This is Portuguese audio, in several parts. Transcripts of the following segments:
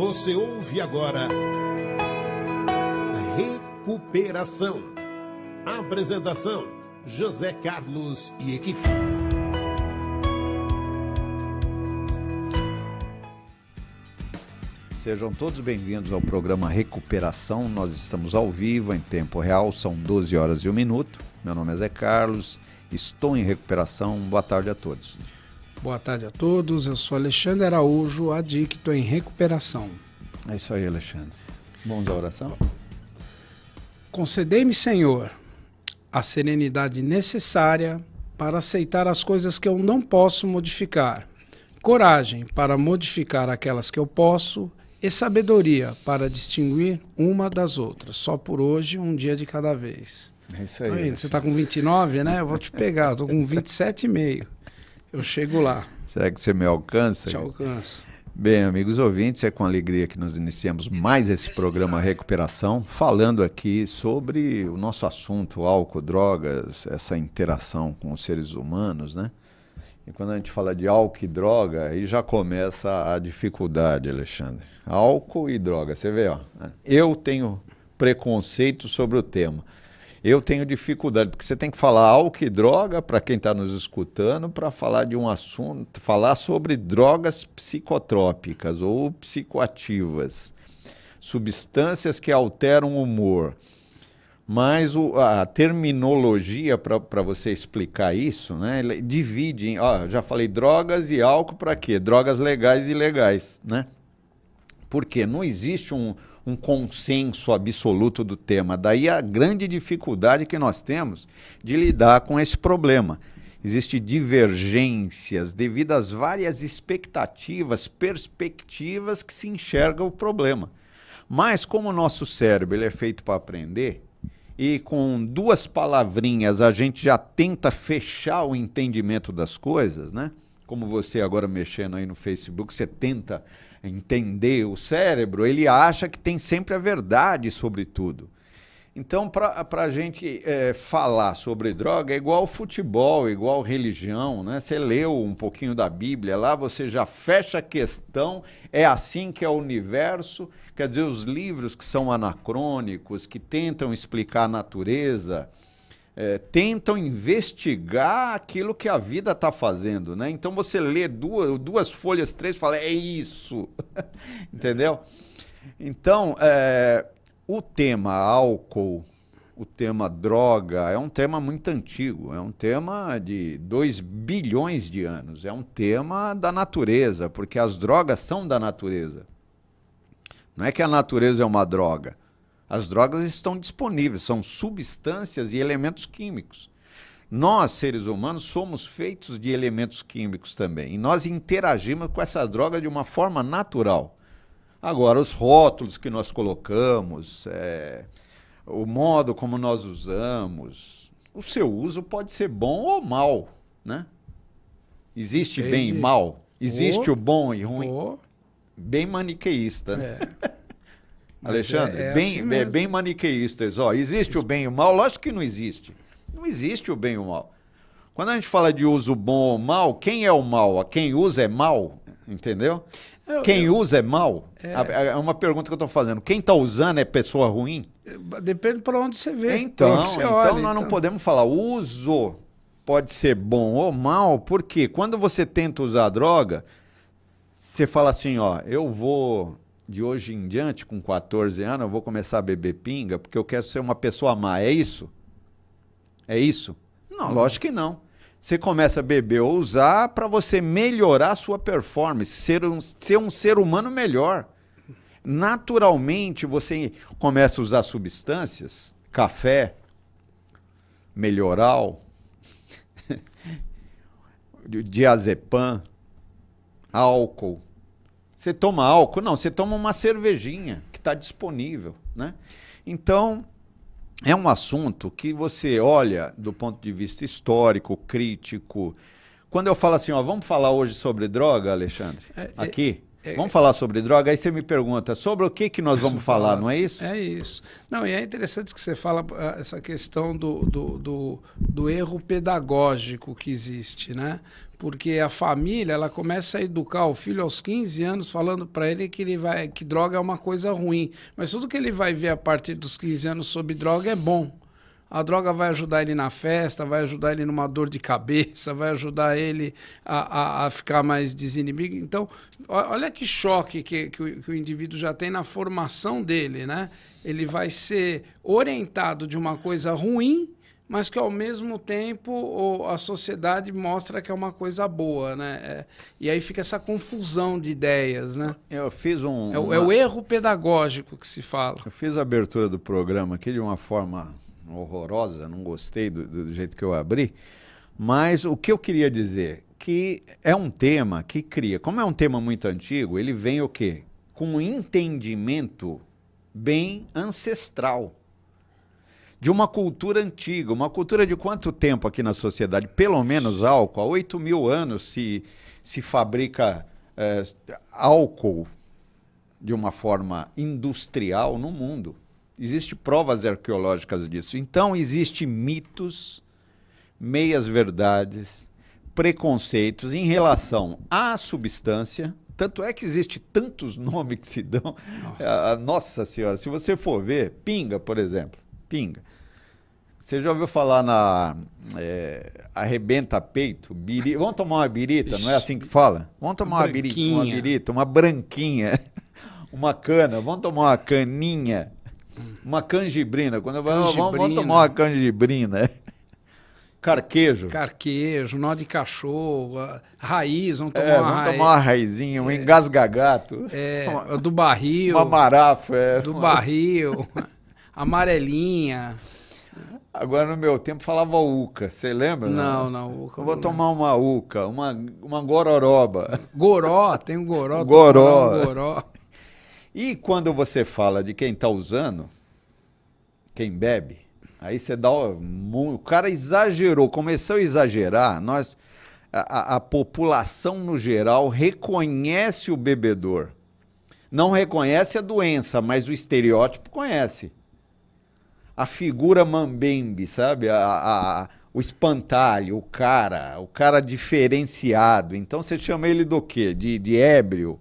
Você ouve agora Recuperação. Apresentação: José Carlos e equipe. Sejam todos bem-vindos ao programa Recuperação. Nós estamos ao vivo, em tempo real, são 12 horas e 1 minuto. Meu nome é Zé Carlos, estou em recuperação. Boa tarde a todos. Boa tarde a todos, eu sou Alexandre Araújo, adicto em recuperação. É isso aí, Alexandre. Vamos à oração? Concedei-me, Senhor, a serenidade necessária para aceitar as coisas que eu não posso modificar, coragem para modificar aquelas que eu posso e sabedoria para distinguir uma das outras. Só por hoje, um dia de cada vez. É isso aí. Você está com 29, né? Eu vou te pegar, estou com 27,5. Eu chego lá. Será que você me alcança? Te alcanço. Bem, amigos ouvintes, é com alegria que nós iniciamos mais esse programa Recuperação, falando aqui sobre o nosso assunto, álcool, drogas, essa interação com os seres humanos, né? E quando a gente fala de álcool e droga, aí já começa a dificuldade, Alexandre. Álcool e droga, você vê, ó. Eu tenho preconceito sobre o tema eu tenho dificuldade, porque você tem que falar álcool e droga para quem está nos escutando, para falar de um assunto, falar sobre drogas psicotrópicas ou psicoativas, substâncias que alteram o humor. Mas o, a terminologia para você explicar isso, né, divide em, ó, já falei drogas e álcool para quê? Drogas legais e ilegais, né? Porque não existe um, um consenso absoluto do tema. Daí a grande dificuldade que nós temos de lidar com esse problema. Existem divergências devido às várias expectativas, perspectivas que se enxerga o problema. Mas como o nosso cérebro é feito para aprender, e com duas palavrinhas a gente já tenta fechar o entendimento das coisas, né? Como você agora mexendo aí no Facebook, você tenta entender o cérebro, ele acha que tem sempre a verdade sobre tudo. Então, para a gente é, falar sobre droga, é igual futebol, igual religião, né? Você leu um pouquinho da Bíblia lá, você já fecha a questão, é assim que é o universo. Quer dizer, os livros que são anacrônicos, que tentam explicar a natureza, é, tentam investigar aquilo que a vida está fazendo, né? Então você lê duas, duas folhas, três, fala, é isso, entendeu? Então, é, o tema álcool, o tema droga, é um tema muito antigo, é um tema de 2 bilhões de anos, é um tema da natureza, porque as drogas são da natureza. Não é que a natureza é uma droga. As drogas estão disponíveis, são substâncias e elementos químicos. Nós, seres humanos, somos feitos de elementos químicos também. E nós interagimos com essas drogas de uma forma natural. Agora, os rótulos que nós colocamos, é, o modo como nós usamos, o seu uso pode ser bom ou mal, né? Existe bem e mal? Existe o bom e ruim? Bem maniqueísta. Né? É. Alexandre, é, é bem, assim é bem maniqueístas. Ó, existe o bem e o mal? Lógico que não existe. Não existe o bem e o mal. Quando a gente fala de uso bom ou mal, quem é o mal? Quem usa é mal, entendeu? Eu, quem eu, usa é mal? É... é uma pergunta que eu estou fazendo. Quem está usando é pessoa ruim? Depende para onde você vê. Então, você então olha, nós então. não podemos falar uso pode ser bom ou mal, porque quando você tenta usar a droga, você fala assim, ó, eu vou de hoje em diante, com 14 anos, eu vou começar a beber pinga porque eu quero ser uma pessoa má. É isso? É isso? Não, lógico que não. Você começa a beber ou usar para você melhorar a sua performance, ser um, ser um ser humano melhor. Naturalmente, você começa a usar substâncias, café, melhoral, diazepam, álcool, você toma álcool? Não, você toma uma cervejinha que está disponível, né? Então, é um assunto que você olha do ponto de vista histórico, crítico. Quando eu falo assim, ó, vamos falar hoje sobre droga, Alexandre? É, é Aqui? É, vamos falar sobre droga, aí você me pergunta sobre o que, que nós vamos falar, não é isso? É isso. Não, e é interessante que você fala ah, essa questão do, do, do, do erro pedagógico que existe, né? Porque a família ela começa a educar o filho aos 15 anos falando para ele que ele vai que droga é uma coisa ruim, mas tudo que ele vai ver a partir dos 15 anos sobre droga é bom. A droga vai ajudar ele na festa, vai ajudar ele numa dor de cabeça, vai ajudar ele a, a, a ficar mais desinibido. Então, olha que choque que, que o, que o indivíduo já tem na formação dele, né? Ele vai ser orientado de uma coisa ruim mas que ao mesmo tempo a sociedade mostra que é uma coisa boa, né? É, e aí fica essa confusão de ideias, né? Eu fiz um... É, uma... é, o erro pedagógico que se fala. Eu fiz a abertura do programa aqui de uma forma horrorosa, não gostei do, do jeito que eu abri, mas o que eu queria dizer que é um tema que cria, como é um tema muito antigo, ele vem o quê? Com um entendimento bem ancestral de uma cultura antiga, uma cultura de quanto tempo aqui na sociedade? Pelo menos álcool. Há 8 mil anos se, se fabrica é, álcool de uma forma industrial no mundo. Existem provas arqueológicas disso. Então, existem mitos, meias-verdades, preconceitos em relação à substância. Tanto é que existe tantos nomes que se dão. Nossa. Nossa Senhora, se você for ver, pinga, por exemplo pinga. Você já ouviu falar na é, arrebenta peito? Biri... Vamos tomar uma birita, não é assim que fala? Vamos tomar uma, birita, uma birita, uma branquinha, uma cana, vamos tomar uma caninha, uma canjibrina. Quando eu vamos, vamos tomar uma canjibrina. Carquejo. Carquejo, nó de cachorro, raiz, vamos tomar é, uma vamos raiz. tomar uma raizinha, um é, engasgagato. É, do barril. Uma marafa. É, do barril. Amarelinha. Agora, no meu tempo, falava uca. Você lembra? Não, não. não uca, Eu vou tomar uma uca, uma, uma gororoba. Goró, tem um goró. Goró. Um goró. E quando você fala de quem está usando, quem bebe, aí você dá... O, o cara exagerou, começou a exagerar. Nós, a, a população, no geral, reconhece o bebedor. Não reconhece a doença, mas o estereótipo conhece a figura mambembe, sabe? A, a, a, o espantalho, o cara, o cara diferenciado. Então você chama ele do quê? De, de ébrio,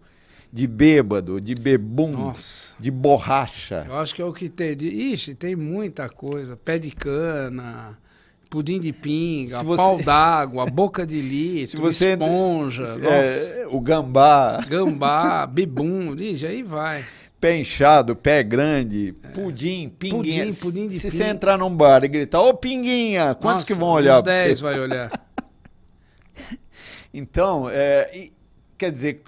de bêbado, de bebum, Nossa. de borracha. Eu acho que é o que tem. De, ixi, tem muita coisa. Pé de cana pudim de pinga, você... pau d'água, boca de litro, você... esponja, é, o gambá. Gambá, bebum, ixi, aí vai pé inchado, pé grande, pudim, pinguinha. Pudim, pudim de Se você entrar num bar e gritar, ô pinguinha, quantos Nossa, que vão olhar para você? 10 vai olhar. então, é, quer dizer,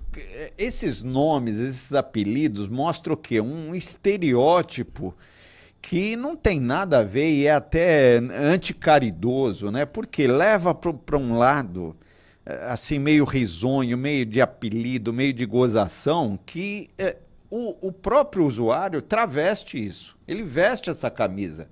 esses nomes, esses apelidos mostram o quê? Um estereótipo que não tem nada a ver e é até anticaridoso, né? Porque leva para um lado é, assim meio risonho, meio de apelido, meio de gozação, que é, o, o próprio usuário traveste isso. Ele veste essa camisa.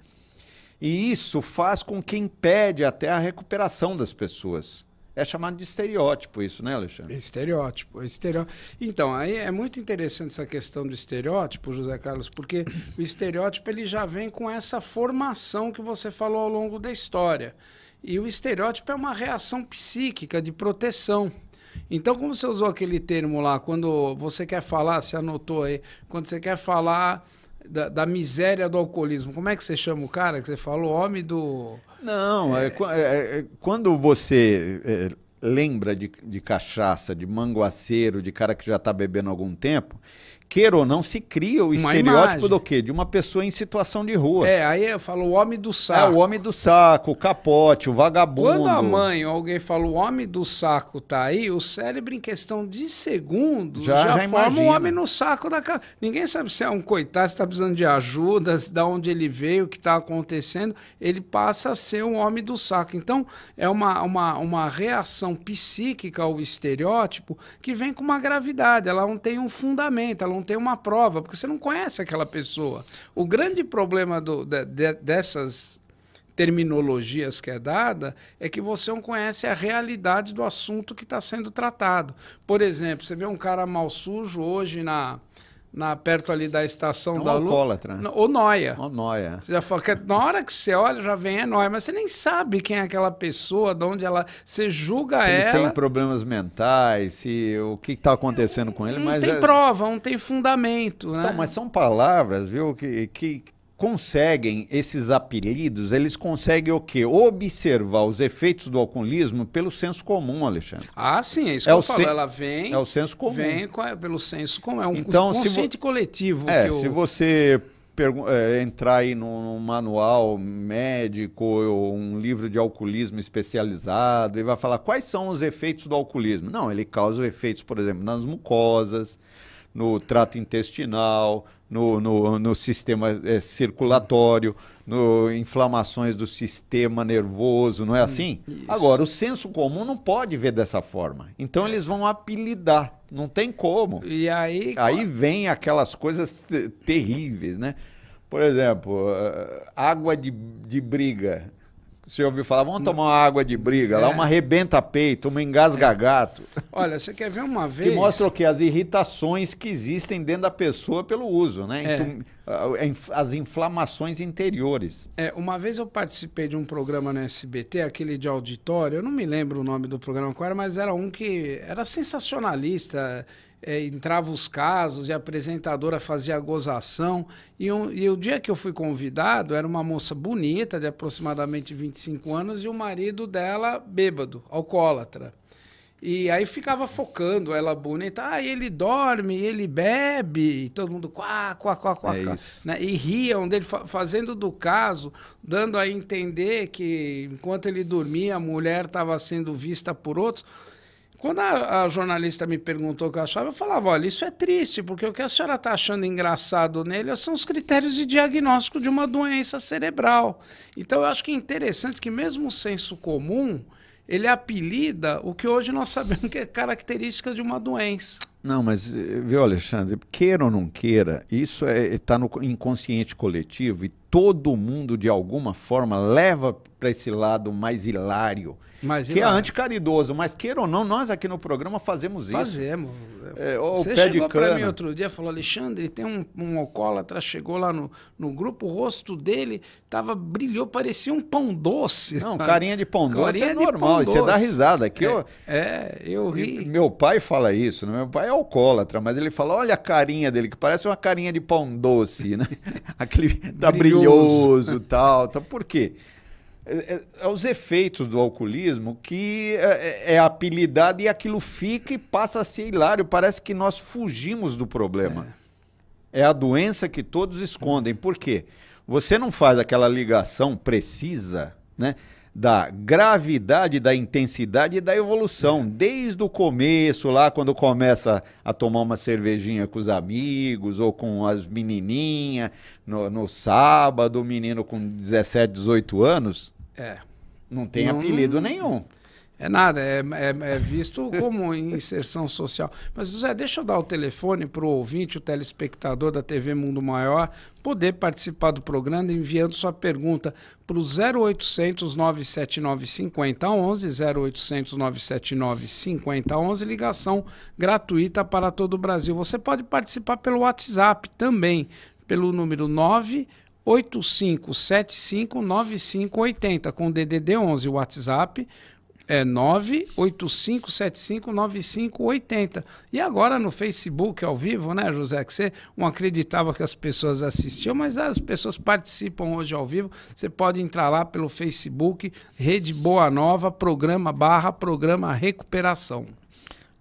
E isso faz com que impede até a recuperação das pessoas. É chamado de estereótipo isso, né, Alexandre? Estereótipo, estereótipo. Então, aí é muito interessante essa questão do estereótipo, José Carlos, porque o estereótipo ele já vem com essa formação que você falou ao longo da história. E o estereótipo é uma reação psíquica de proteção. Então, como você usou aquele termo lá, quando você quer falar, você anotou aí, quando você quer falar da, da miséria do alcoolismo, como é que você chama o cara que você falou? Homem do. Não, é, é, é quando você é, lembra de, de cachaça, de manguaceiro, de cara que já está bebendo há algum tempo, queira ou não, se cria o uma estereótipo imagem. do quê? De uma pessoa em situação de rua. É, aí eu falo o homem do saco. É, o homem do saco, o capote, o vagabundo. Quando a mãe ou alguém fala o homem do saco tá aí, o cérebro em questão de segundos já, já, já forma o um homem no saco da casa. Ninguém sabe se é um coitado, se está precisando de ajuda, se de onde ele veio, o que está acontecendo. Ele passa a ser um homem do saco. Então, é uma, uma, uma reação psíquica ao estereótipo que vem com uma gravidade. Ela não tem um fundamento, ela não não tem uma prova, porque você não conhece aquela pessoa. O grande problema do, de, de, dessas terminologias que é dada é que você não conhece a realidade do assunto que está sendo tratado. Por exemplo, você vê um cara mal sujo hoje na, na, perto ali da estação É um da Lua. alcoólatra. N- Ou noia. Ó, nóia. Você já fala que na hora que você olha, já vem é nóia, mas você nem sabe quem é aquela pessoa, de onde ela. Você julga Se ela. tem problemas mentais, se o que está acontecendo com ele, não mas tem é- prova, não tem fundamento. Né? Então, mas são palavras, viu, que, que conseguem esses apelidos, eles conseguem o quê? Observar os efeitos do alcoolismo pelo senso comum, Alexandre. Ah, sim, é isso É que eu falo. Ela vem, É o senso comum. vem com- pelo senso comum. É um Então, vo- consciente coletivo. É, eu- se você é, entrar aí num, num manual médico ou um livro de alcoolismo especializado e vai falar quais são os efeitos do alcoolismo. Não, ele causa efeitos, por exemplo, nas mucosas, no trato intestinal, no, no, no sistema é, circulatório, no inflamações do sistema nervoso, não é assim? isso. Agora, o senso comum não pode ver dessa forma. Então eles vão apelidar, não tem como. E aí. Aí vem aquelas coisas te- terríveis, né? Por exemplo, eh, água de, de briga. Você ouviu falar, vamos tomar uma água de briga, lá É. uma arrebenta peito, uma engasga gato, Olha, você quer ver uma vez. que mostra o quê? As irritações que existem dentro da pessoa pelo uso, né? É. Então, as inflamações interiores. É, uma vez eu participei de um programa no SBT, aquele de auditório, eu não me lembro o nome do programa qual era, mas era um que era sensacionalista. É, entrava os casos e a apresentadora fazia gozação. E, um- e o dia que eu fui convidado, era uma moça bonita, de aproximadamente 25 anos, e o marido dela bêbado, alcoólatra. E aí ficava focando ela bonita. Ah, ele dorme, ele bebe. E todo mundo quá, quá, quá, quá. É quá, né? E riam dele, fa- fazendo do caso, dando a entender que enquanto ele dormia, a mulher estava sendo vista por outros. Quando a, a jornalista me perguntou o que eu achava, eu falava: olha, isso é triste, porque o que a senhora está achando engraçado nele são os critérios de diagnóstico de uma doença cerebral. Então, eu acho que é interessante que, mesmo o senso comum, ele apelida o que hoje nós sabemos que é característica de uma doença. Não, mas, eh, viu, Alexandre, queira ou não queira, isso está no inconsciente coletivo e todo mundo, de alguma forma, leva para esse lado mais hilário, Mas que é Ilan, anticaridoso. Mas, queira ou não, nós aqui no programa fazemos isso. Fazemos. É, Você chegou para mim outro dia e falou, Alexandre, tem um, um alcoólatra, chegou lá no, no grupo, o rosto dele tava, brilhou, parecia um pão doce. Não, sabe? carinha de pão doce Carinha é normal, pão e você dá doce. risada. Aqui, é, eu, é, eu ri. meu pai fala isso, né? meu pai é alcoólatra, mas ele fala, olha a carinha dele, que parece uma carinha de pão doce, né? Aquele tá Brilhoso. Brilhoso e tal, tal. Por quê? É, é- é os efeitos do alcoolismo que é, é apelidado e aquilo fica e passa a ser hilário. Parece que nós fugimos do problema. É. a doença que todos escondem. Por quê? Você não faz aquela ligação precisa, né? Da gravidade, da intensidade e da evolução. Desde o começo, lá quando começa a tomar uma cervejinha com os amigos ou com as menininhas, no, no sábado, o menino com 17, 18 anos, É. não tem Não- apelido nenhum. É nada, é, é- é visto como inserção social. Mas, José, deixa eu dar o telefone para o ouvinte, o telespectador da TV Mundo Maior, poder participar do programa enviando sua pergunta para o 0800 979 5011, 0800 979 5011, ligação gratuita para todo o Brasil. Você pode participar pelo WhatsApp também, pelo número 9 85759580 com DDD 11 o WhatsApp é 985759580. E agora no Facebook ao vivo, né, José, que você não acreditava que as pessoas assistiam, mas as pessoas participam hoje ao vivo. Você pode entrar lá pelo Facebook, Rede Boa Nova, programa barra programa Recuperação.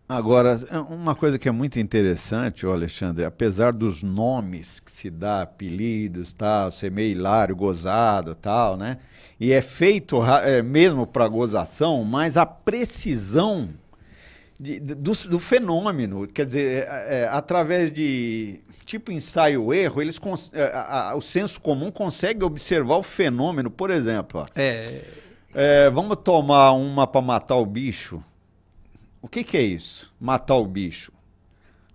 Agora, uma coisa que é muito interessante, ó, Alexandre, apesar dos nomes que se dá, apelidos, tal, ser meio hilário, gozado, tal, né? E é feito é, mesmo para gozação, mas a precisão de- do, do fenômeno, quer dizer, é, é, através de tipo ensaio-erro, eles é, a- a- o senso comum consegue observar o fenômeno. Por exemplo, ó, É, é, vamos tomar uma para matar o bicho. O que, que é isso? Matar o bicho.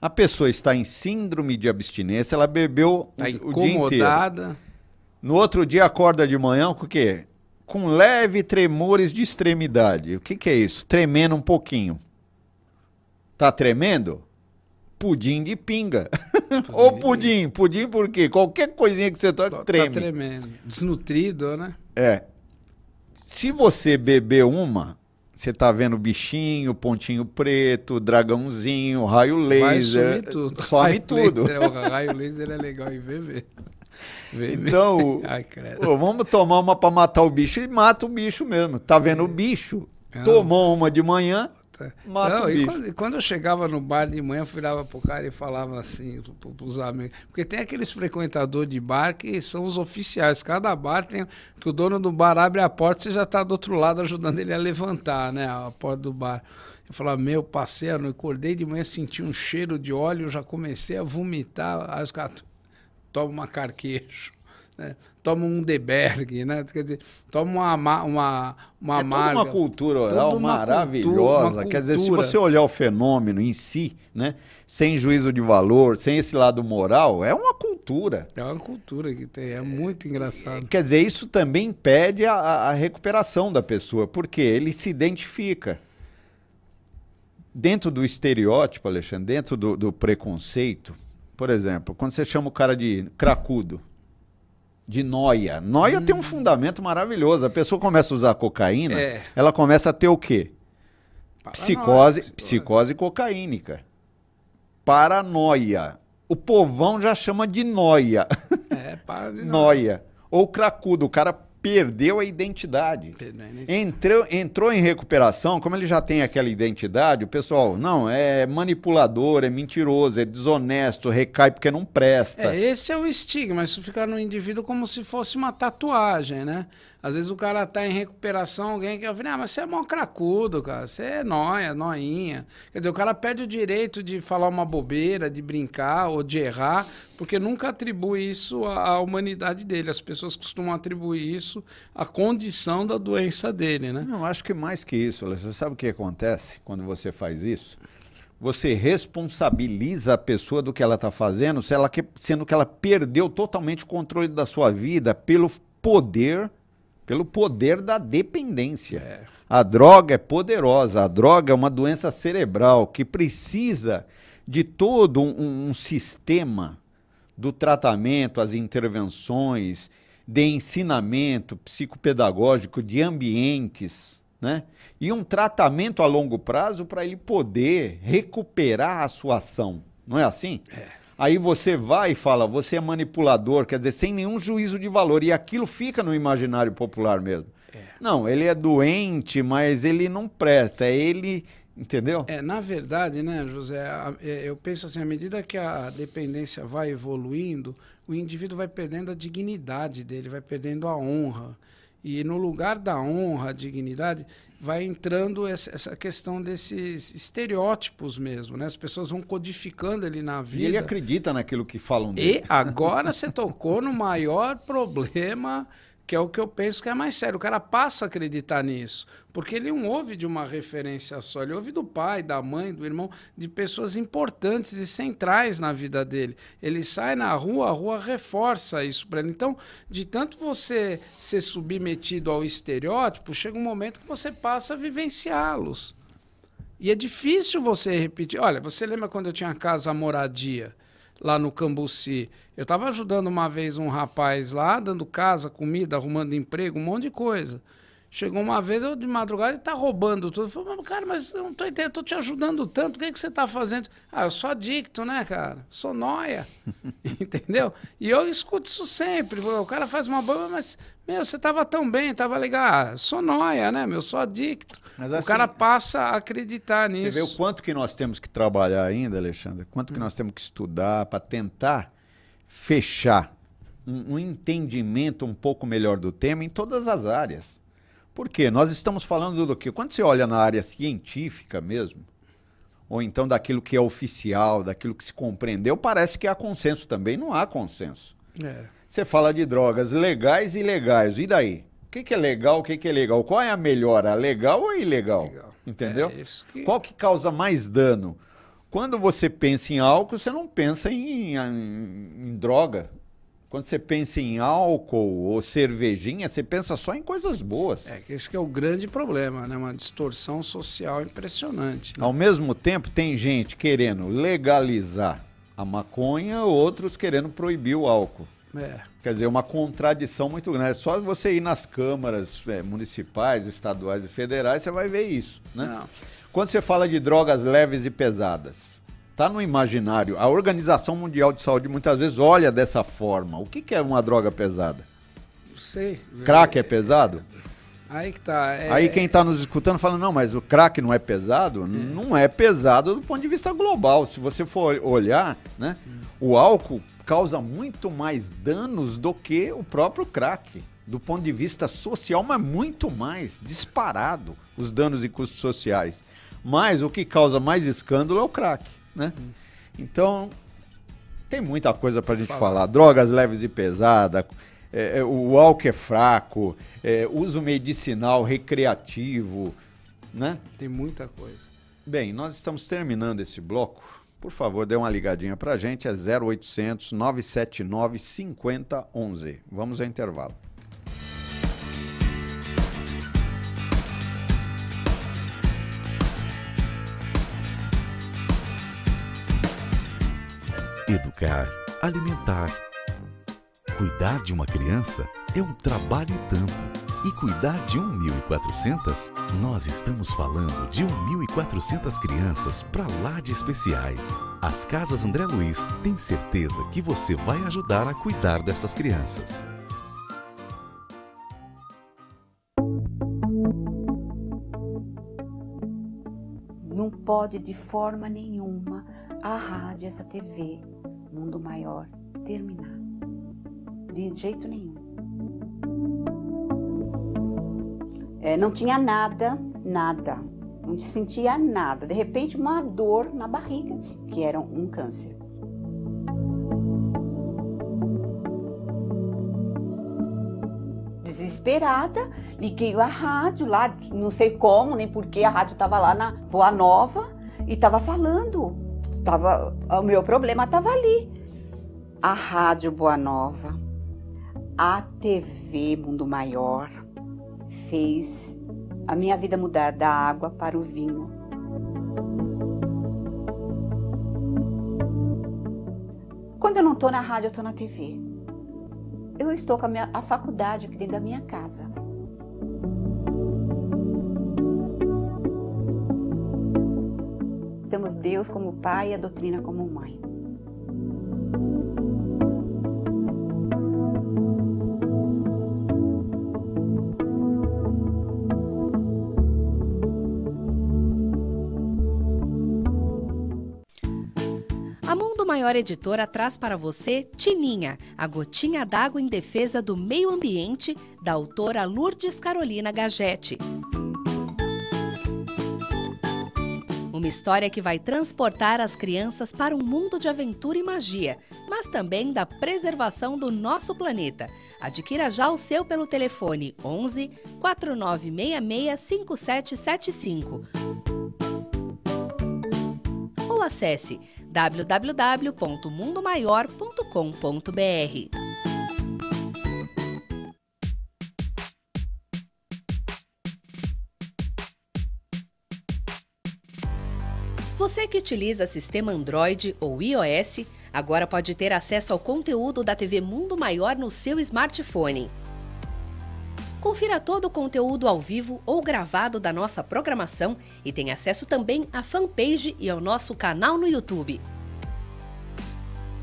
A pessoa está em síndrome de abstinência, ela bebeu tá o, o dia inteiro. No outro dia acorda de manhã com o quê? Com leve tremores de extremidade. O que, que é isso? Tremendo um pouquinho. Tá tremendo? Pudim de pinga. Ou pudim. Pudim por quê? Qualquer coisinha que você toca, Tá treme. tremendo. Desnutrido, né? É. Se você beber uma, você tá vendo bichinho, pontinho preto, dragãozinho, raio laser. sumir tudo. Some Raio tudo. laser, o raio laser é legal em ver. Então, Ai, pô, vamos tomar uma pra matar o bicho e mata o bicho mesmo. Tá vendo o bicho? Não. Tomou uma de manhã, mata Não, e quando, e quando eu chegava no bar de manhã, eu virava pro cara e falava assim, pro, pros amigos. Porque tem aqueles frequentadores de bar que são os oficiais. Cada bar tem. Que o dono do bar abre a porta e você já tá do outro lado ajudando ele a levantar, né? A porta do bar. Eu falava, meu parceiro, eu acordei de manhã, senti um cheiro de óleo, já comecei a vomitar. Aí os caras, toma uma carquejo. Né? Toma um Deberg, né? Quer dizer, toma uma, ma- uma, uma é amarga. uma cultura oral uma maravilhosa. cultura, uma Quer dizer, se você olhar o fenômeno em si, né, sem juízo de valor, sem esse lado moral, é uma cultura. É uma cultura que tem, é muito engraçado. Quer dizer, isso também impede a, a- a recuperação da pessoa, porque ele se identifica. Dentro do estereótipo, Alexandre, dentro do, do preconceito, por exemplo, quando você chama o cara de cracudo, de noia. Noia tem um fundamento maravilhoso. A pessoa começa a usar cocaína, É. ela começa a ter o quê? Psicose, psicose. psicose cocaínica. Paranoia. O povão já chama de noia. É, para de Noia. Ou cracudo, o cara perdeu a identidade. Entrou, entrou em recuperação, como ele já tem aquela identidade, o pessoal, não, é manipulador, é mentiroso, é desonesto, recai porque não presta. É, esse é o estigma, isso fica no indivíduo como se fosse uma tatuagem, né? Às vezes o cara tá em recuperação, alguém que fala, ah, mas você é mó cracudo, cara, você é nóia, noinha. Quer dizer, o cara perde o direito de falar uma bobeira, de brincar ou de errar, porque nunca atribui isso à, humanidade dele. As pessoas costumam atribuir isso à condição da doença dele, né? Não, acho que mais que isso. Você sabe o que acontece quando você faz isso? Você responsabiliza a pessoa do que ela está fazendo, sendo que ela perdeu totalmente o controle da sua vida pelo poder, pelo poder da dependência. A droga é poderosa, a droga é uma doença cerebral que precisa de todo um- um- sistema do tratamento, as intervenções, de ensinamento psicopedagógico, de ambientes, né? E um tratamento a longo prazo para ele poder recuperar a sua ação. Não é assim? Aí você vai e fala, você é manipulador, quer dizer, sem nenhum juízo de valor. E aquilo fica no imaginário popular mesmo. Não, ele é doente, mas ele não presta. É ele. Entendeu? É, na verdade, né, José, é, eu penso assim, à medida que a dependência vai evoluindo, o indivíduo vai perdendo a dignidade dele, vai perdendo a honra. E no lugar da honra, a dignidade, vai entrando essa, questão desses estereótipos mesmo, né? As pessoas vão codificando ele na E vida. ele acredita naquilo que falam dele. E agora você tocou no maior problema, que é o que eu penso que é mais sério. O cara passa a acreditar nisso, porque ele não ouve de uma referência só, ele ouve do pai, da mãe, do irmão, de pessoas importantes e centrais na vida dele. Ele sai na rua, a rua reforça isso para ele. Então, de tanto você ser submetido ao estereótipo, chega um momento que você passa a vivenciá-los. E é difícil você repetir. Olha, você lembra quando eu tinha casa moradia lá no Cambuci? Eu estava ajudando uma vez um rapaz lá, dando casa, comida, arrumando emprego, um monte de coisa. Chegou uma vez, eu de madrugada, ele tá roubando tudo. Eu falei, mas, cara, mas eu não tô entendendo, eu tô te ajudando tanto, o que, é que você tá fazendo? Ah, eu sou adicto, né, cara? Sou noia. Entendeu? E eu escuto isso sempre. O cara faz uma boa, mas, meu, você tava tão bem, tava legal. Ah, sou noia, né, meu? Sou adicto. Mas o assim, cara passa a acreditar Você nisso. vê o quanto que nós temos que trabalhar ainda, Alexandre? Quanto que nós temos que estudar para tentar fechar um, um entendimento um pouco melhor do tema em todas as áreas. Por quê? Nós estamos falando do quê? Quando você olha na área científica mesmo, ou então daquilo que é oficial, daquilo que se compreendeu, parece que há consenso também. Não há consenso. É. Você fala de drogas legais e ilegais. E daí? O que, que é legal, o que, que é legal? Qual é a melhor? A legal ou a ilegal? Legal. Entendeu? É que- Qual que causa mais dano? Quando você pensa em álcool, você não pensa em, em- em droga. Quando você pensa em álcool ou cervejinha, você pensa só em coisas boas. É, que esse que é o grande problema, né? Uma distorção social impressionante. né? Ao mesmo tempo, tem gente querendo legalizar a a maconha, outros querendo proibir o álcool. É. Quer dizer, uma contradição muito grande. É só você ir nas câmaras é, municipais, estaduais e federais, você vai ver isso. Né? Não. Quando você fala de drogas leves e pesadas, tá no imaginário. A Organização Mundial de Saúde muitas vezes olha dessa forma. O que, que é uma droga pesada? Não sei. Crack é pesado? Aí que tá. é- Aí quem está nos escutando fala, não, mas o crack não é pesado? Não é pesado do ponto de vista global. Se você for olhar, né, o álcool causa muito mais danos do que o próprio crack. Do ponto de vista social, mas muito mais, disparado, os danos e custos sociais. Mas o que causa mais escândalo é o crack, né? Então, tem muita coisa pra gente Falar. falar. Drogas leves e pesadas, é, é, o álcool é fraco, é, uso medicinal recreativo, né? Tem muita coisa. Bem, nós estamos terminando esse bloco. Por favor, dê uma ligadinha pra gente, é 0800 979 5011. Vamos ao intervalo. Educar, alimentar. Cuidar de uma criança é um trabalho e tanto. E cuidar de 1.400? Nós estamos falando de 1.400 crianças para lá de especiais. As Casas André Luiz têm certeza que você vai ajudar a cuidar dessas crianças. Não pode de forma nenhuma a rádio, essa TV, Mundo Maior, terminar. De jeito nenhum. É, não tinha nada, nada. Não sentia nada. De repente, uma dor na barriga, que era um câncer. Desesperada, liguei a rádio lá, não sei como, nem porquê, a rádio estava lá na Boa Nova e estava falando. Tava, o meu problema estava ali. A Rádio Boa Nova, a TV Mundo Maior, fez a minha vida mudar da água para o vinho. Quando eu não estou na rádio, eu estou na TV. Eu estou com a, minha, a faculdade aqui dentro da minha casa. Deus como pai e a doutrina como mãe. A Mundo Maior Editora traz para você Tininha, a gotinha d'água em defesa do meio ambiente, da autora Lourdes Carolina Gagete. História que vai transportar as crianças para um mundo de aventura e magia, mas também da preservação do nosso planeta. Adquira já o seu pelo telefone 11 4966 5775 ou acesse www.mundomaior.com.br. Você que utiliza sistema Android ou iOS, agora pode ter acesso ao conteúdo da TV Mundo Maior no seu smartphone. Confira todo o conteúdo ao vivo ou gravado da nossa programação e tem acesso também à fanpage e ao nosso canal no YouTube.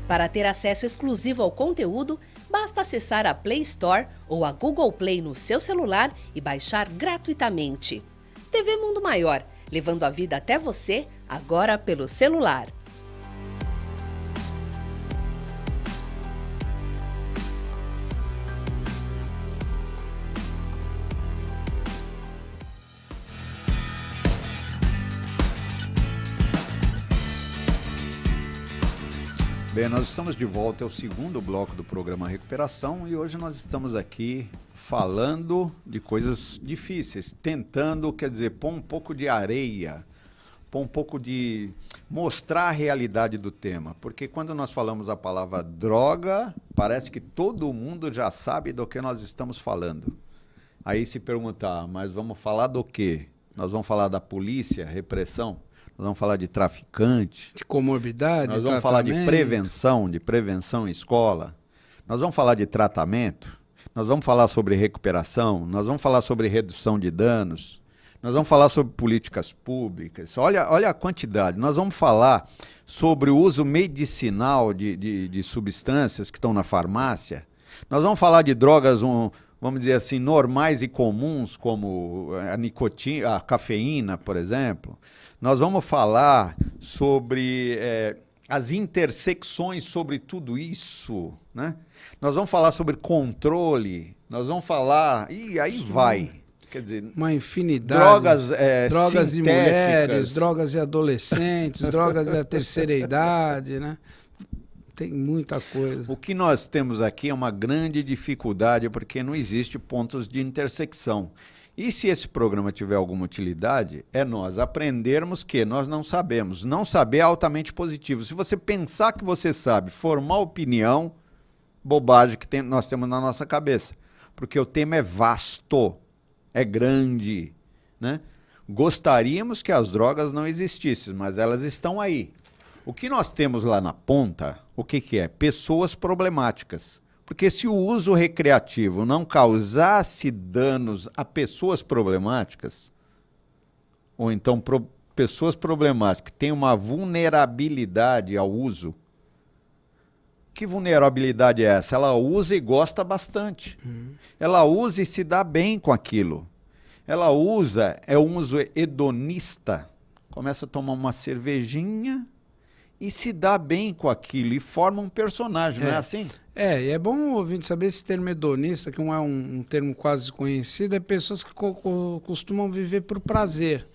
Para ter acesso exclusivo ao conteúdo, basta acessar a Play Store ou a Google Play no seu celular e baixar gratuitamente. TV Mundo Maior, levando a vida até você, agora pelo celular. Bem, nós estamos de volta, é o segundo bloco do programa Recuperação e hoje nós estamos aqui falando de coisas difíceis, tentando, quer dizer, pôr um pouco de areia, pôr um pouco de. mostrar a realidade do tema. Porque quando nós falamos a palavra droga, parece que todo mundo já sabe do que nós estamos falando. Aí se perguntar, mas vamos falar do quê? Nós vamos falar da polícia, repressão? Nós vamos falar de traficante, De comorbidade, nós vamos falar de tratamento. prevenção, de prevenção em escola, nós vamos falar de tratamento, nós vamos falar sobre recuperação, nós vamos falar sobre redução de danos, nós vamos falar sobre políticas públicas. Olha, olha a quantidade. Nós vamos falar sobre o uso medicinal de, de, de substâncias que estão na farmácia. Nós vamos falar de drogas, um, vamos dizer assim, normais e comuns, como a nicotina, a cafeína, por exemplo. Nós vamos falar sobre eh, as intersecções sobre tudo isso, né? Nós vamos falar sobre controle, nós vamos falar. E aí vai. Quer dizer, Uma infinidade. drogas, eh, drogas e mulheres, drogas e adolescentes, drogas e a terceira idade, né? Tem muita coisa. O que nós temos aqui é uma grande dificuldade porque não existe pontos de intersecção. E se esse programa tiver alguma utilidade, é nós aprendermos que nós não sabemos. Não saber é altamente positivo. Se você pensar que você sabe, formar opinião, bobagem que tem- nós temos na nossa cabeça. Porque o tema é vasto, é grande. Né? Gostaríamos que as drogas não existissem, mas elas estão aí. O que nós temos lá na ponta, o que, que é? Pessoas problemáticas. Porque se o uso recreativo não causasse danos a pessoas problemáticas, ou então pro- pessoas problemáticas que têm uma vulnerabilidade ao uso, que vulnerabilidade é essa? Ela usa e gosta bastante. Ela usa e se dá bem com aquilo. Ela usa, é um uso hedonista. Começa a tomar uma cervejinha e se dá bem com aquilo e forma um personagem, não é É. assim? É, e é bom o ouvinte saber esse termo hedonista, que não é um, um termo quase conhecido, é pessoas que co- co- costumam viver por prazer.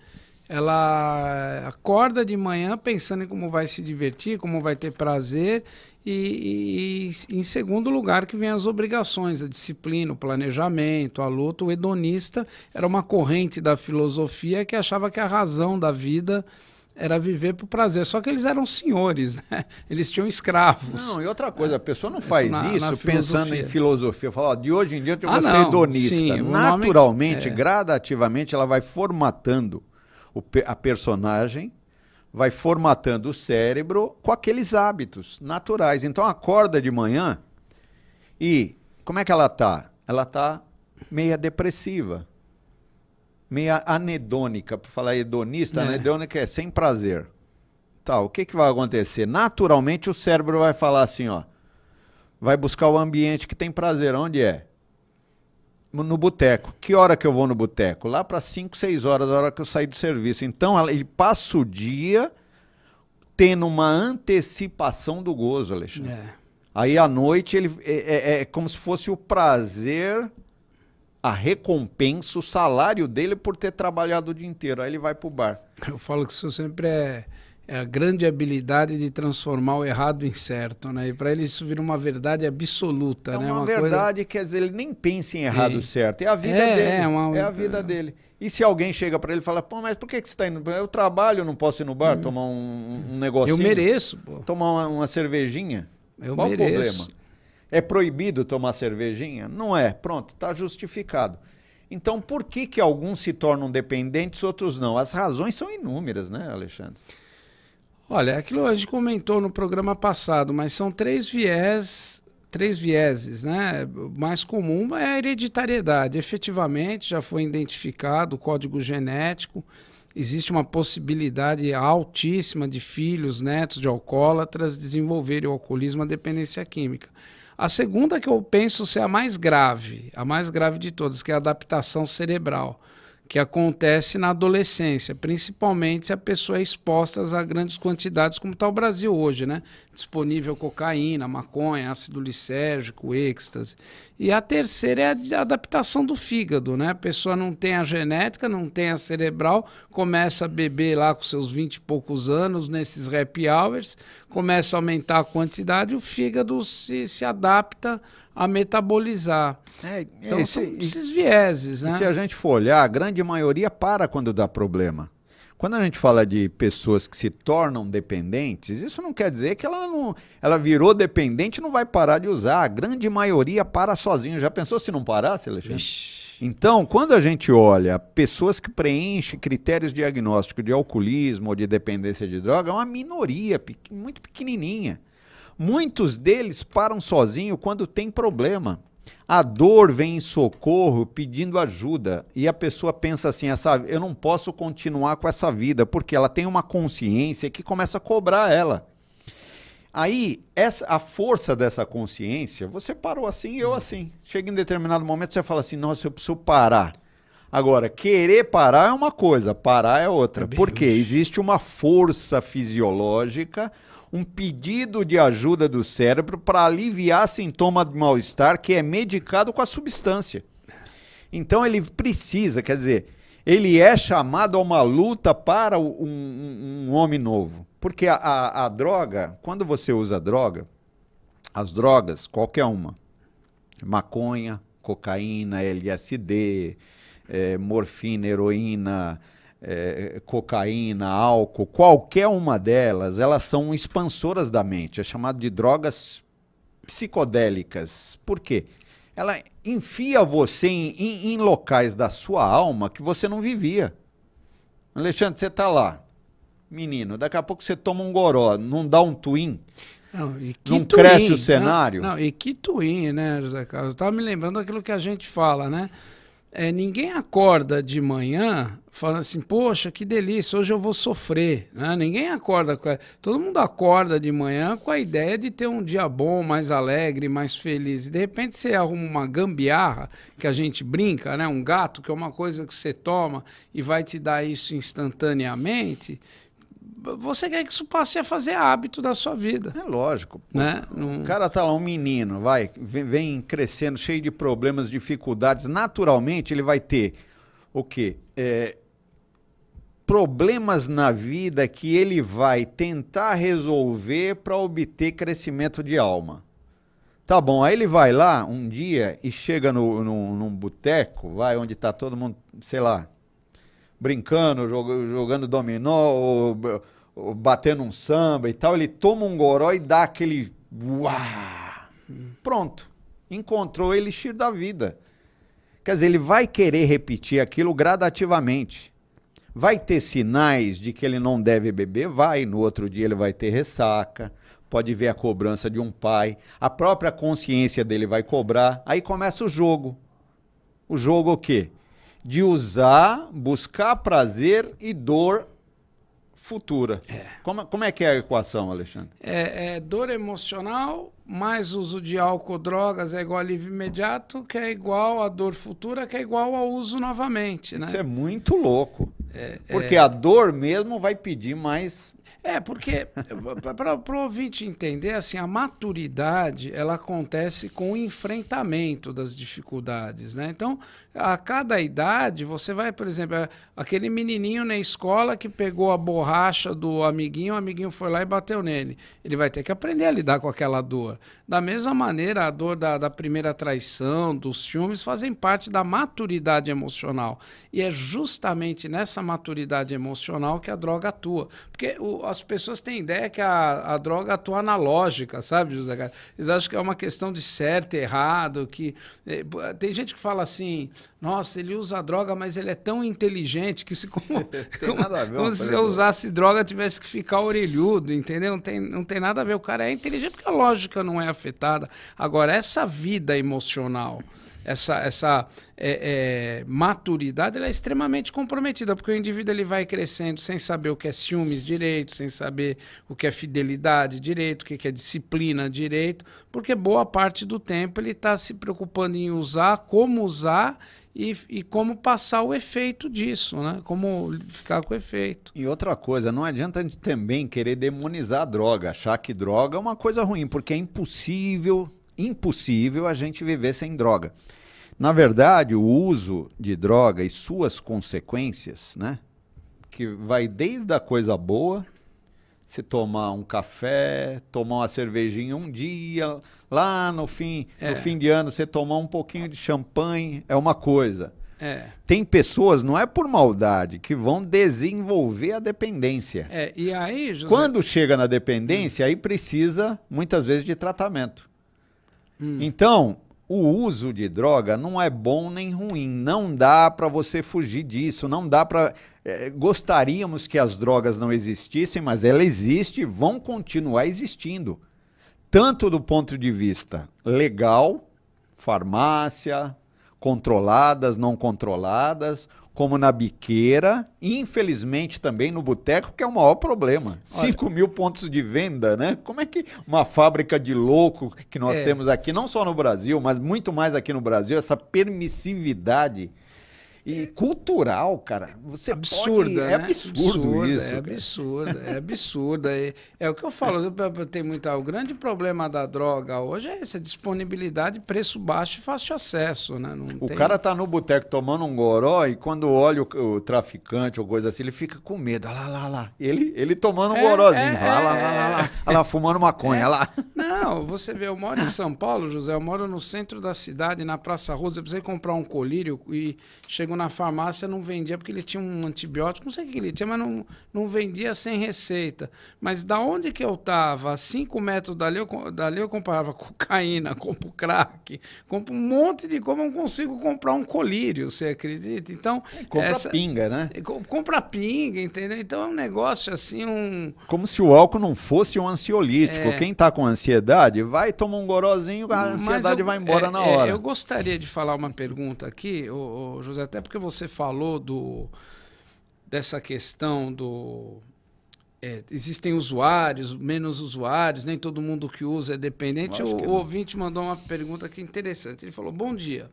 Ela acorda de manhã pensando em como vai se divertir, como vai ter prazer, e, e- e em segundo lugar que vem as obrigações, a disciplina, o planejamento, a luta. O hedonista era uma corrente da filosofia que achava que a razão da vida era viver por prazer. Só que eles eram senhores, né? Eles tinham escravos. Não, e outra coisa, a pessoa não faz na- isso na pensando em filosofia. Fala, ó, de hoje em dia eu vou Ah, ser hedonista. sim, o nome- Naturalmente, é. gradativamente, ela vai formatando o a personagem, vai formatando o cérebro com aqueles hábitos naturais. Então acorda de manhã e como é que ela tá? Ela tá meia depressiva. Meia anedônica, para falar hedonista, É. anedônica é sem prazer. Tá, o que, que vai acontecer? Naturalmente o cérebro vai falar assim, ó. Vai buscar o ambiente que tem prazer. Onde é? No boteco. Que hora que eu vou no boteco? Lá para 5, 6 horas, a hora que eu sair do serviço. Então ele passa o dia tendo uma antecipação do gozo, Alexandre. É. Aí à noite ele é, é- é como se fosse o prazer, a recompensa, o salário dele por ter trabalhado o dia inteiro. Aí ele vai pro bar. Eu falo que isso sempre é, é a grande habilidade de transformar o errado em certo, né? E para ele isso vira uma verdade absoluta, É né? uma, coisa- verdade, quer dizer, ele nem pensa em errado É. certo. É a vida É, dele. é É, uma- a vida dele. E se alguém chega pra ele e fala, pô, mas por que, que você tá indo? Eu trabalho, eu não posso ir no bar tomar um, um negocinho? Hum. Eu mereço, pô. Tomar uma, uma cervejinha? Eu Qual o mereço. problema? É proibido tomar cervejinha? Não é. Pronto, está justificado. Então, por que, que alguns se tornam dependentes, outros não? As razões são inúmeras, né, Alexandre? Olha, é aquilo a gente comentou no programa passado, mas são três viés, três vieses, né? O mais comum é a hereditariedade. Efetivamente, já foi identificado o código genético. Existe uma possibilidade altíssima de filhos, netos de alcoólatras desenvolverem o alcoolismo, a dependência química. A segunda que eu penso ser a mais grave, a mais grave de todas, que é a adaptação cerebral que acontece na adolescência, principalmente se a pessoa é exposta a grandes quantidades, como está o Brasil hoje, né? Disponível cocaína, maconha, ácido lisérgico, êxtase. E a terceira é a adaptação do fígado, né? A pessoa não tem a genética, não tem a cerebral, começa a beber lá com seus 20 e poucos anos, nesses happy hours, começa a aumentar a quantidade, o fígado se, se adapta a metabolizar. É, Então esse- são esses vieses, E né? se a gente for olhar, a grande maioria para quando dá problema. Quando a gente fala de pessoas que se tornam dependentes, isso não quer dizer que ela não, ela virou dependente e não vai parar de usar. A grande maioria para sozinho. Já pensou se não parasse, Alexandre? Vixe. Então, quando a gente olha pessoas que preenchem critérios diagnósticos de alcoolismo ou de dependência de droga, é uma minoria muito pequenininha. Muitos deles param sozinho quando tem problema. A dor vem em socorro pedindo ajuda e a pessoa pensa assim: essa, eu não posso continuar com essa vida, porque ela tem uma consciência que começa a cobrar ela. Aí, essa, a força dessa consciência, você parou assim, eu assim. Chega em determinado momento, você fala assim: nossa, eu preciso parar. Agora, querer parar é uma coisa, parar é outra. É porque existe uma força fisiológica um pedido de ajuda do cérebro para aliviar sintoma de mal-estar que é medicado com a substância. Então ele precisa, quer dizer, ele é chamado a uma luta para um, um, um homem novo. Porque a, a, a, droga, quando você usa droga, as drogas, qualquer uma, maconha, cocaína, LSD, é, morfina, heroína, é, cocaína, álcool, qualquer uma delas, elas são expansoras da mente, é chamado de drogas psicodélicas. Por quê? Ela enfia você em, em, em locais da sua alma que você não vivia. Alexandre, você está lá, menino, daqui a pouco você toma um goró, não dá um twin? Não, não cresce o cenário? Não, não, e que twin, né, José Carlos? Eu estava me lembrando daquilo que a gente fala, né? É, ninguém acorda de manhã falando assim, poxa, que delícia, hoje eu vou sofrer. Né? Ninguém acorda, com todo mundo acorda de manhã com a ideia de ter um dia bom, mais alegre, mais feliz. E de repente você arruma uma gambiarra, que a gente brinca, né? um gato, que é uma coisa que você toma e vai te dar isso instantaneamente você quer que isso passe a fazer hábito da sua vida. É lógico. Né? O cara tá lá, um menino, vai, vem, crescendo, cheio de problemas, dificuldades. Naturalmente, ele vai ter o quê? É, problemas na vida que ele vai tentar resolver para obter crescimento de alma. Tá bom, aí ele vai lá um dia e chega no, no, num boteco, vai, onde está todo mundo, sei lá, brincando, jogando, jogando dominó, ou, batendo um samba e tal, ele toma um goró e dá aquele. Uau! Pronto. Encontrou o elixir da vida. Quer dizer, ele vai querer repetir aquilo gradativamente. Vai ter sinais de que ele não deve beber? Vai. No outro dia ele vai ter ressaca. Pode ver a cobrança de um pai. A própria consciência dele vai cobrar. Aí começa o jogo. O jogo o quê? de usar, buscar prazer e dor futura. É. Como, como é que é a equação, Alexandre? É, é, dor emocional mais uso de álcool, drogas é igual a alívio imediato, que é igual a dor futura, que é igual ao uso novamente. Né? Isso é muito louco. É, porque é... a dor mesmo vai pedir mais é, porque para o ouvinte entender, assim, a maturidade ela acontece com o enfrentamento das dificuldades, né? Então, a cada idade, você vai, por exemplo, é, aquele menininho na escola que pegou a borracha do amiguinho, o amiguinho foi lá e bateu nele. Ele vai ter que aprender a lidar com aquela dor. Da mesma maneira, a dor da, da primeira traição, dos ciúmes, fazem parte da maturidade emocional. E é justamente nessa maturidade emocional que a droga atua. Porque o, as pessoas têm ideia que a, a droga atua na lógica, sabe, José? Eles acham que é uma questão de certo e errado. Que, é, tem gente que fala assim, nossa, ele usa droga, mas ele é tão inteligente que se como, como, como se eu usasse droga tivesse que ficar orelhudo, entendeu? Não tem, não tem nada a ver. O cara é inteligente porque a lógica não é afetada. Agora, essa vida emocional, essa, essa é, é, maturidade, ela é extremamente comprometida, porque o indivíduo ele vai crescendo sem saber o que é ciúmes direito, sem saber o que é fidelidade direito, o que é disciplina direito, porque boa parte do tempo ele está se preocupando em usar, como usar e, e, como passar o efeito disso, né? Como ficar com o efeito. E outra coisa, não adianta a gente também querer demonizar a droga, achar que droga é uma coisa ruim, porque é impossível, impossível a gente viver sem droga. Na verdade, o uso de droga e suas consequências, né? Que vai desde a coisa boa, se tomar um café, tomar uma cervejinha um dia, lá no fim, é. no fim de ano você tomar um pouquinho de champanhe, é uma coisa. É. Tem pessoas, não é por maldade, que vão desenvolver a dependência. É, e aí, José... Quando chega na dependência, aí precisa muitas vezes de tratamento. Hum. Então, o uso de droga não é bom nem ruim. Não dá para você fugir disso. Não dá para. É, gostaríamos que as drogas não existissem, mas ela existe e vão continuar existindo. Tanto do ponto de vista legal, farmácia, controladas, não controladas, como na biqueira, e infelizmente também no boteco, que é o maior problema. 5 mil pontos de venda, né? Como é que uma fábrica de louco que nós é. temos aqui, não só no Brasil, mas muito mais aqui no Brasil, essa permissividade e cultural, cara. Você absurda, pode... É né? absurdo absurda, isso. É absurdo, é absurdo. É, é o que eu falo, tem muita, o grande problema da droga hoje é essa disponibilidade, preço baixo e fácil acesso, né? Não o tem... cara tá no boteco tomando um goró e quando olha o, o, traficante ou coisa assim, ele fica com medo. Olha lá, lá, lá. Ele, ele tomando um é, gorozinho. É, lá, lá, lá, lá, lá, lá, lá, fumando maconha, é. lá. Não, você vê, eu moro em São Paulo, José, eu moro no centro da cidade, na Praça Rosa, eu precisei comprar um colírio e chego na farmácia não vendia porque ele tinha um antibiótico, não sei o que ele tinha, mas não, não vendia sem receita. Mas da onde que eu estava, a 5 metros dali eu, dali eu comprava cocaína, compro crack, compro um monte de coisa, não consigo comprar um colírio, você acredita? Então. Compra essa, pinga, né? Compra pinga, entendeu? Então é um negócio assim, um. Como se o álcool não fosse um ansiolítico. É... Quem está com ansiedade, vai tomar um gorozinho, a ansiedade eu, vai embora é, na hora. É, eu gostaria de falar uma pergunta aqui, ô, ô, José, até porque você falou do, dessa questão do. É, existem usuários, menos usuários, nem todo mundo que usa é dependente. O, o ouvinte mandou uma pergunta que interessante. Ele falou: Bom dia.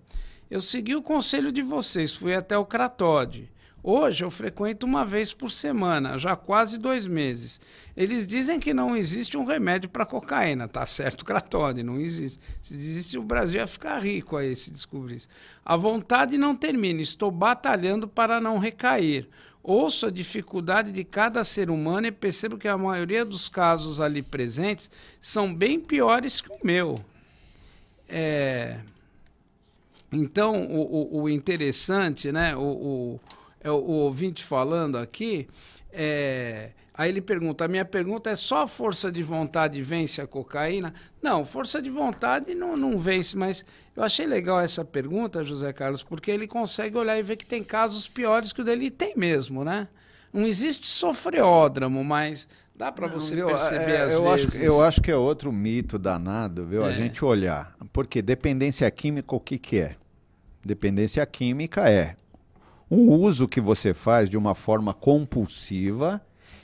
Eu segui o conselho de vocês, fui até o Cratode. Hoje eu frequento uma vez por semana, já quase dois meses. Eles dizem que não existe um remédio para cocaína, tá certo, Cratone, não existe. Se existe, o Brasil ia ficar rico aí se descobrisse. A vontade não termina, estou batalhando para não recair. Ouço a dificuldade de cada ser humano e percebo que a maioria dos casos ali presentes são bem piores que o meu. É... Então, o, o, o interessante, né? o, o é o, ouvinte falando aqui, é, aí ele pergunta: a minha pergunta é só força de vontade vence a cocaína? Não, força de vontade não, não vence, mas eu achei legal essa pergunta, José Carlos, porque ele consegue olhar e ver que tem casos piores que o dele, e tem mesmo, né? Não existe sofreódramo, mas dá para você viu, perceber é, às eu vezes. Acho, eu acho que é outro mito danado, viu? É. A gente olhar. Porque dependência química, o que, que é? Dependência química é um uso que você faz de uma forma compulsiva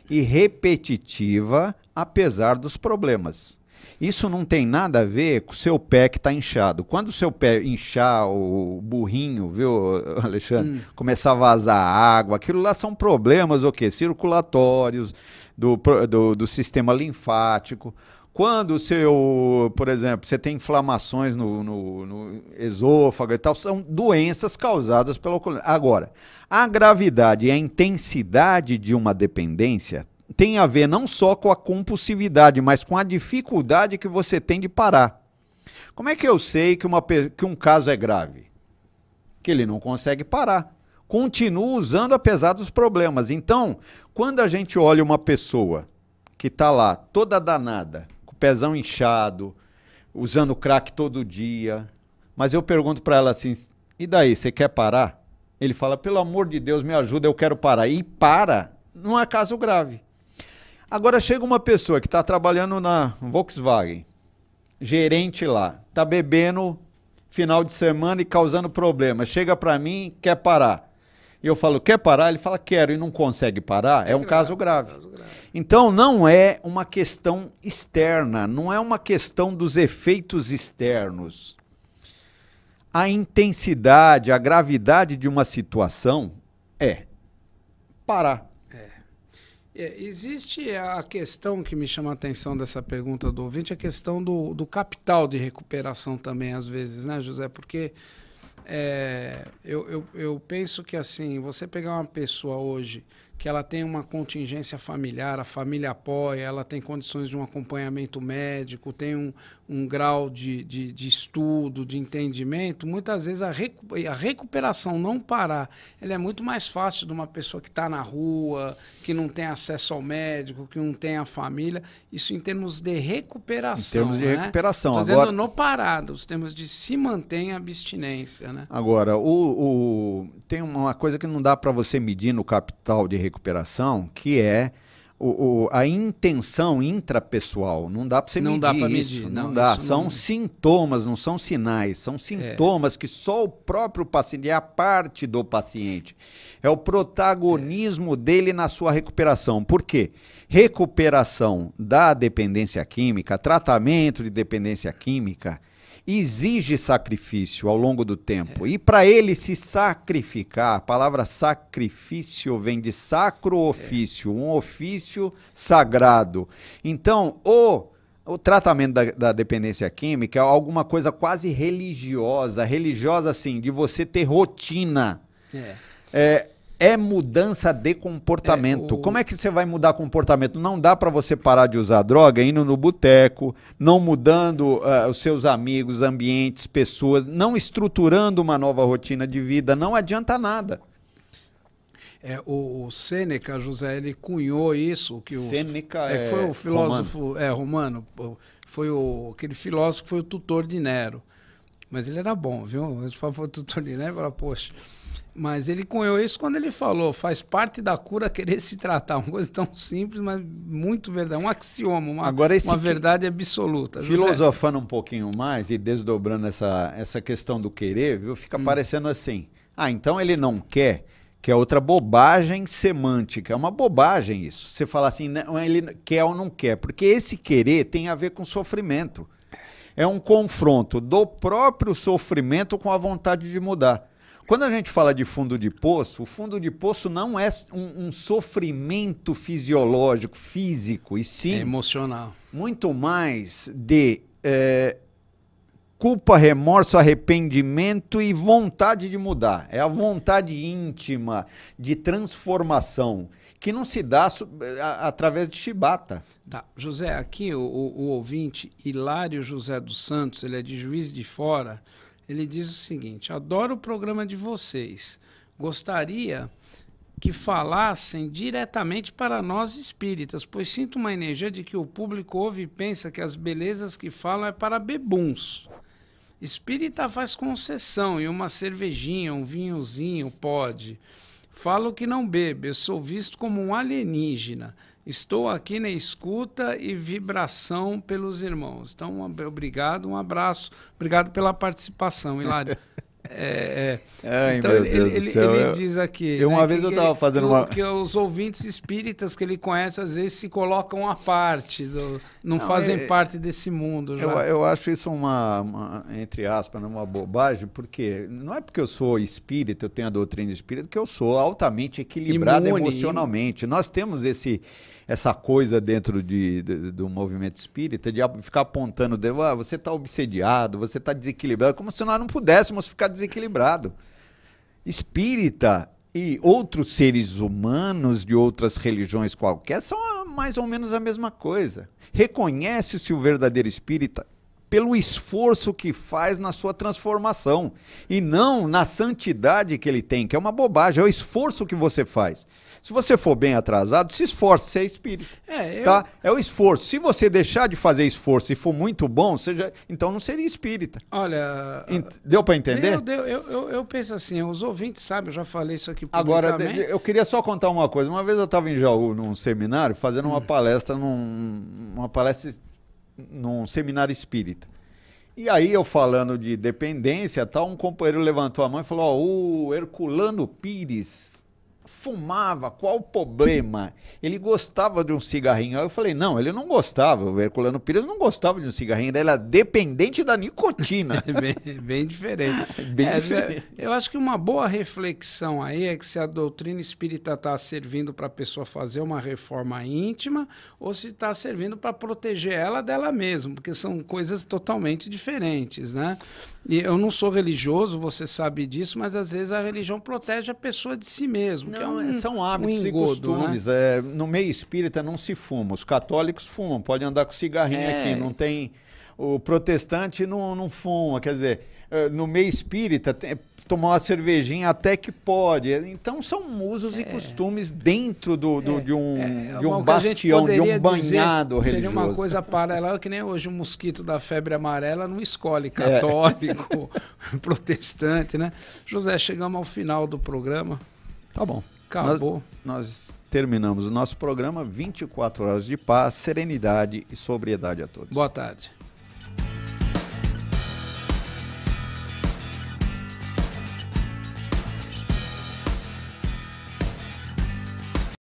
e repetitiva, apesar dos problemas. Isso não tem nada a ver com o seu pé que está inchado. Quando o seu pé inchar, o burrinho, viu, Alexandre, hum. começar a vazar água, aquilo lá são problemas o quê? circulatórios, do, do, do sistema linfático. Quando o seu, por exemplo, você tem inflamações no, no, no esôfago e tal, são doenças causadas pelo. Agora, a gravidade e a intensidade de uma dependência tem a ver não só com a compulsividade, mas com a dificuldade que você tem de parar. Como é que eu sei que, uma, que um caso é grave? Que ele não consegue parar. Continua usando apesar dos problemas. Então, quando a gente olha uma pessoa que está lá toda danada, pezão inchado, usando crack todo dia. Mas eu pergunto para ela assim: e daí, você quer parar? Ele fala: pelo amor de Deus, me ajuda, eu quero parar. E para, não é caso grave. Agora chega uma pessoa que está trabalhando na Volkswagen, gerente lá, está bebendo final de semana e causando problema. Chega para mim, quer parar. E eu falo, quer parar? Ele fala, quero, e não consegue parar. É, é um grave, caso grave. caso grave. Então, não é uma questão externa, não é uma questão dos efeitos externos. A intensidade, a gravidade de uma situação é parar. É. É, existe a questão que me chama a atenção dessa pergunta do ouvinte, a questão do, do capital de recuperação também, às vezes, né, José? Porque é, eu, eu, eu penso que assim, você pegar uma pessoa hoje que ela tem uma contingência familiar, a família apoia, ela tem condições de um acompanhamento médico, tem um, um grau de, de, de, estudo, de entendimento, muitas vezes a, recu a recuperação não parar, ela é muito mais fácil de uma pessoa que está na rua, que não tem acesso ao médico, que não tem a família, isso em termos de recuperação. Em termos de né? recuperação. Estou Agora... no parado, os termos de se manter em abstinência. Né? Agora, o, o, tem uma coisa que não dá para você medir no capital de recuperação, que é o, o, a intenção intrapessoal. Não dá para você não medir dá pra isso. Medir. Não, não dá. isso são não... sintomas, não são sinais. São sintomas é. que só o próprio paciente, é a parte do paciente. É o protagonismo é. dele na sua recuperação. Por quê? Recuperação da dependência química, tratamento de dependência química, exige sacrifício ao longo do tempo. É. E para ele se sacrificar, a palavra sacrifício vem de sacro ofício, é. um ofício sagrado. Então, o o tratamento da, da, dependência química é alguma coisa quase religiosa, religiosa assim, de você ter rotina. É. é é mudança de comportamento. É, o... Como é que você vai mudar comportamento? Não dá para você parar de usar droga indo no boteco, não mudando uh, os seus amigos, ambientes, pessoas, não estruturando uma nova rotina de vida. Não adianta nada. É, o, o Sêneca, José, ele cunhou isso. Que o, Sêneca é, é foi o filósofo romano. É, romano. Foi o, aquele filósofo que foi o tutor de Nero. Mas ele era bom, viu? Ele falou, foi o tutor de Nero e falou, poxa mas ele cunhou isso quando ele falou, faz parte da cura querer se tratar. Uma coisa tão simples, mas muito verdade. Um axioma, uma, Agora uma verdade absoluta. Filosofando José. um pouquinho mais e desdobrando essa, essa questão do querer, viu? Fica hum. parecendo assim. Ah, então ele não quer, que é outra bobagem semântica. É uma bobagem isso. Você fala assim, não, ele quer ou não quer. Porque esse querer tem a ver com sofrimento. É um confronto do próprio sofrimento com a vontade de mudar. Quando a gente fala de fundo de poço, o fundo de poço não é um, um sofrimento fisiológico, físico, e sim. É emocional. Muito mais de é, culpa, remorso, arrependimento e vontade de mudar. É a vontade íntima de transformação que não se dá através de chibata. Tá. José, aqui o, o ouvinte, Hilário José dos Santos, ele é de Juiz de Fora ele diz o seguinte: adoro o programa de vocês. Gostaria que falassem diretamente para nós espíritas, pois sinto uma energia de que o público ouve e pensa que as belezas que falam é para bebuns. Espírita faz concessão e uma cervejinha, um vinhozinho pode. Falo que não bebe, eu sou visto como um alienígena. Estou aqui na escuta e vibração pelos irmãos. Então, obrigado, um abraço. Obrigado pela participação, Hilário. É, é. Ai, então ele, ele, ele, ele, diz aqui. Eu, uma né, vez eu estava fazendo que, uma. Que os ouvintes espíritas que ele conhece às vezes se colocam à parte, do, não, não, fazem é, parte desse mundo. Eu, eu acho isso uma, uma, entre aspas, uma bobagem, porque não é porque eu sou espírita, eu tenho a doutrina espírita, que eu sou altamente equilibrado Imune, emocionalmente. Nós temos esse essa coisa dentro de, de, do movimento espírita de ficar apontando, de, ah, você está obsediado, você está desequilibrado, como se nós não pudéssemos ficar desequilibrado. Espírita e outros seres humanos de outras religiões qualquer são mais ou menos a mesma coisa. Reconhece-se o verdadeiro espírita pelo esforço que faz na sua transformação e não na santidade que ele tem, que é uma bobagem, é o esforço que você faz. Se você for bem atrasado, se esforce, você é espírita. É, eu... tá? é o esforço. Se você deixar de fazer esforço e for muito bom, seja, então não seria espírita. Olha. Ent... Deu para entender? Eu, eu, eu, eu, penso assim, os ouvintes sabem, eu já falei isso aqui Agora, eu queria só contar uma coisa. Uma vez eu estava em Jaú, num seminário, fazendo uma hum. palestra, num, uma palestra num seminário espírita. E aí eu falando de dependência, tal, um companheiro levantou a mão e falou: Ó, oh, o Herculano Pires fumava, qual o problema? Ele gostava de um cigarrinho. Aí eu falei, não, ele não gostava. O Herculano Pires não gostava de um cigarrinho, ele era dependente da nicotina. bem, bem, diferente. bem é, diferente. Eu acho que uma boa reflexão aí é que se a doutrina espírita está servindo para a pessoa fazer uma reforma íntima ou se está servindo para proteger ela dela mesma, porque são coisas totalmente diferentes, né? E eu não sou religioso, você sabe disso, mas às vezes a religião protege a pessoa de si mesmo. Não, é Não, um, são um hábitos engodo, e costumes. É, no meio espírita não se fuma. Os católicos fumam, pode andar com cigarrinho É. aqui. Não tem. O protestante não, não fuma. Quer dizer, é, no meio espírita, tem- tomar uma cervejinha até que pode. Então são usos e costumes dentro do, do- de um, É, de um bastião, de um banhado dizer religioso. Seria uma coisa paralela que nem hoje o mosquito da febre amarela não É. escolhe católico, protestante, né? José, chegamos ao final do programa. Tá bom. Acabou. Nós, nós terminamos o nosso programa 24 horas de paz, serenidade e sobriedade a todos. Boa tarde.